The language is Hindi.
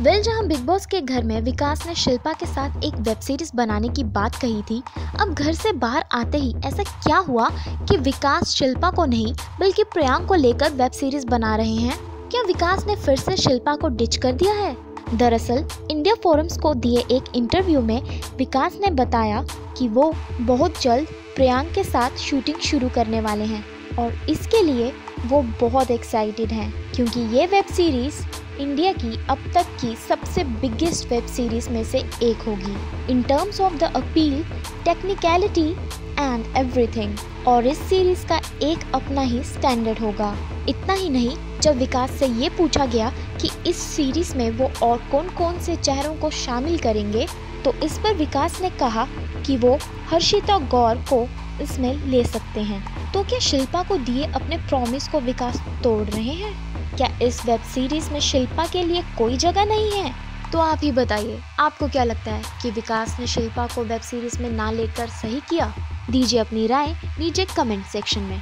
वेल जहाँ बिग बॉस के घर में विकास ने शिल्पा के साथ एक वेब सीरीज़ बनाने की बात कही थी, अब घर से बाहर आते ही ऐसा क्या हुआ कि विकास शिल्पा को नहीं, बल्कि प्रियांक को लेकर वेब सीरीज़ बना रहे हैं? क्या विकास ने फिर से शिल्पा को डिच कर दिया है? दरअसल, इंडिया फोरम्स को दिए एक इंटरव्यू में विकास ने बताया कि वो बहुत जल्द प्रियांक के साथ शूटिंग शुरू करने वाले हैं, और इसके लिए वो बहुत एक्साइटेड हैं, क्योंकि ये वेब सीरीज़ इंडिया की अब तक की सबसे बिगेस्ट वेब सीरीज़ में से एक होगी। In terms of the appeal technicality and everything और इस सीरीज़ का एक अपना ही स्टैंडर्ड होगा। इतना ही नहीं, जब विकास से ये पूछा गया कि इस सीरीज़ में वो और कौन कौन से चेहरों को शामिल करेंगे तो इस पर विकास ने कहा कि वो हर्षिता गौर को इसमें ले सकते हैं। तो क्या शिल्पा को दिए अपने प्रॉमिस को विकास तोड़ रहे हैं? क्या इस वेब सीरीज़ में शिल्पा के लिए कोई जगह नहीं है? तो आप ही बताइए, आपको क्या लगता है कि विकास ने शिल्पा को वेब सीरीज़ में ना लेकर सही किया? दीजिए अपनी राय नीचे कमेंट सेक्शन में।